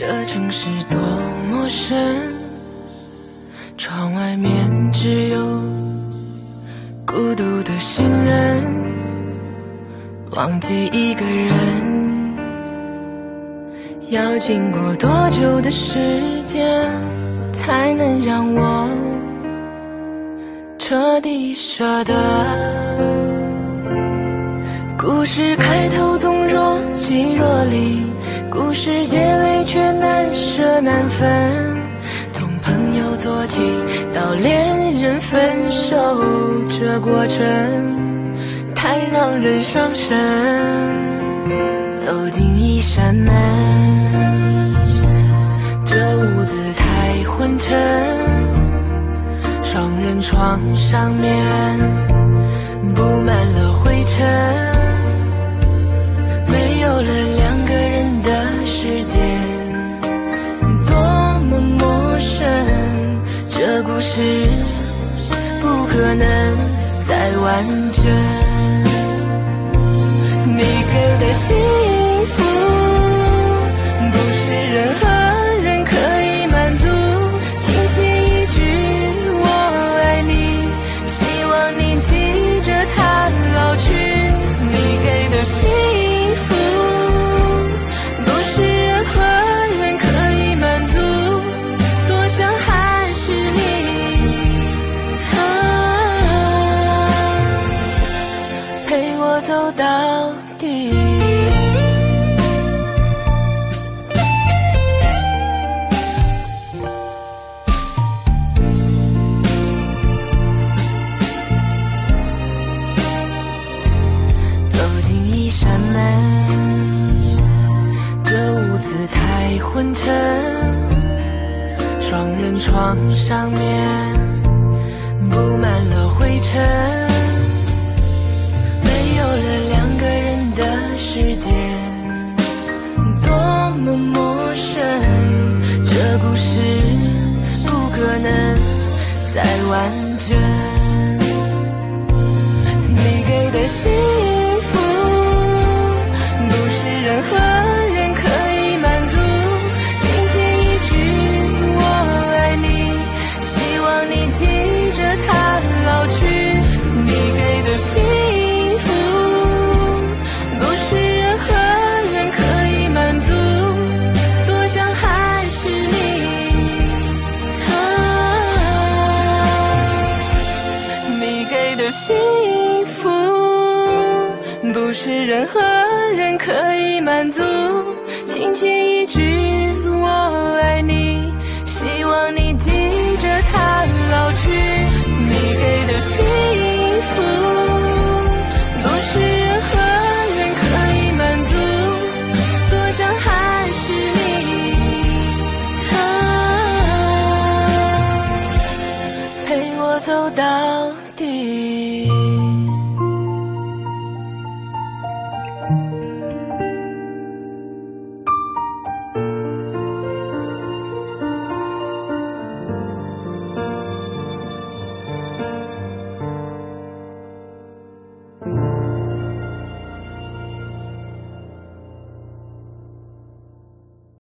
这城市多陌生，窗外面只有孤独的行人。忘记一个人，要经过多久的时间，才能让我彻底舍得？故事开头总若即若离，故事结尾却难舍难分。从朋友做起，到恋人分手，这过程太让人伤神。走进一扇门，这屋子太昏沉，双人床上面布满了灰尘。故事不可能再完整。你给的幸到底。走进一扇门，这屋子太昏沉，双人床上面布满了灰尘，完整。是任何人可以满足。轻轻一句我爱你希望你记着他老去。你给的幸福不是任何人可以满足。多想还是你啊陪我走到底。